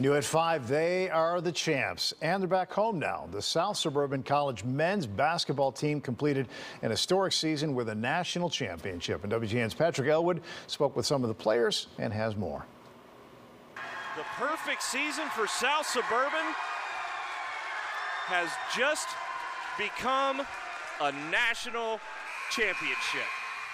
New at 5, they are the champs, and they're back home now. The South Suburban College men's basketball team completed an historic season with a national championship. And WGN's Patrick Elwood spoke with some of the players and has more. The perfect season for South Suburban has just become a national championship.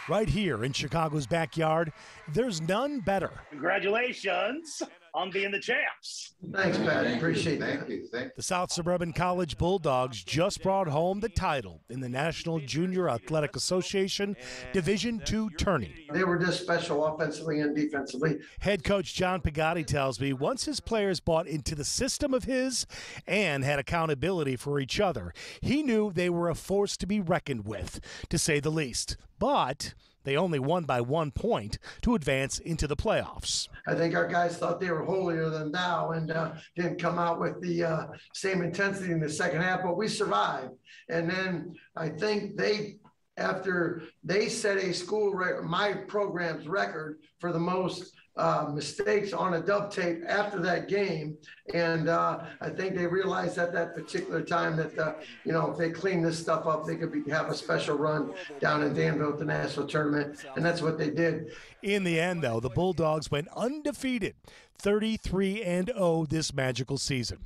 Right here in Chicago's backyard, there's none better. Congratulations on being the champs. Thanks, Pat. Appreciate that. Thank you. Thank The South Suburban College Bulldogs just brought home the title in the National Junior Athletic Association Division II tourney. They were just special offensively and defensively. Head coach John Pagani tells me once his players bought into the system of his and had accountability for each other, he knew they were a force to be reckoned with, to say the least. But they only won by one point to advance into the playoffs. I think our guys thought they were holier than thou and uh, didn't come out with the uh, same intensity in the second half, but we survived. And then I think they, after they set a school record, my program's record for the most uh, mistakes on a dub tape after that game, and uh, I think they realized at that particular time that uh, you know if they clean this stuff up, they could be, have a special run down in Danville at the national tournament, and that's what they did. In the end, though, the Bulldogs went undefeated, 33 and 0 this magical season.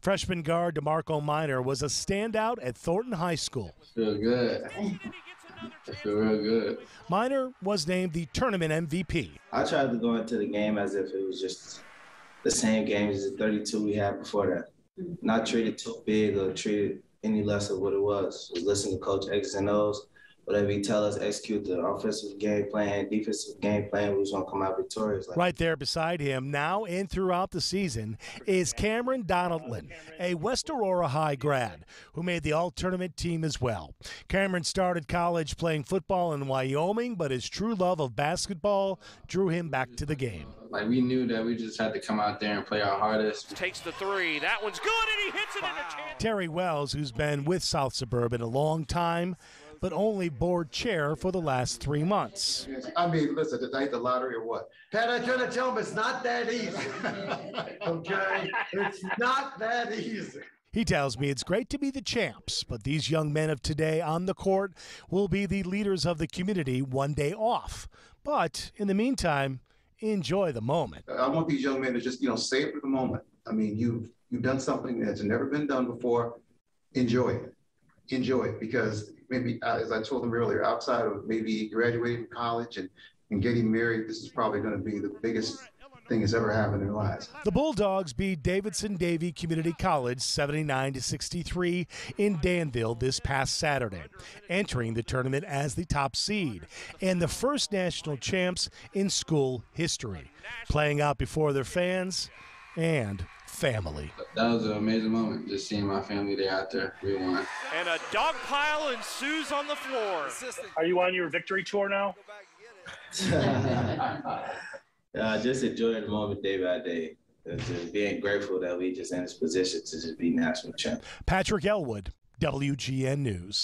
Freshman guard DeMarco Miner was a standout at Thornton High School. Feel good. I feel real good. Miner was named the tournament MVP. I tried to go into the game as if it was just the same game as the 32 we had before that. Not treat it too big or treat it any less of what it was. Just listen to Coach X and O's. Whatever he tell us, execute the offensive game plan, defensive game plan, we was gonna come out victorious. Like, Right there beside him, now and throughout the season, is Cameron Donaldland, a West Aurora High grad who made the all tournament team as well. Cameron started college playing football in Wyoming, but his true love of basketball drew him back to the game. like we knew that we just had to come out there and play our hardest. Takes the three. That one's good, and he hits it in a chance. Terry Wells, who's been with South Suburban a long time, but only board chair for the last three months. I mean, listen, tonight the lottery or what? Pat, I try to tell them it's not that easy. okay, it's not that easy. He tells me it's great to be the champs, but these young men of today on the court will be the leaders of the community one day off. But in the meantime, enjoy the moment. I want these young men to just, you know, savor the moment. I mean, you've you've done something that's never been done before. Enjoy it. Enjoy it because maybe, uh, as I told them earlier, outside of maybe graduating from college and, and getting married, this is probably going to be the biggest thing that's ever happened in their lives. The Bulldogs beat Davidson Davie Community College 79 to 63 in Danville this past Saturday, entering the tournament as the top seed and the first national champs in school history, playing out before their fans and family. That was an amazing moment, just seeing my family there out there. We won. And a dog pile ensues on the floor. Are you on your victory tour now? uh, just enjoying the moment day by day. Just being grateful that we just in this position to just be national champ. Patrick Elwood, WGN News.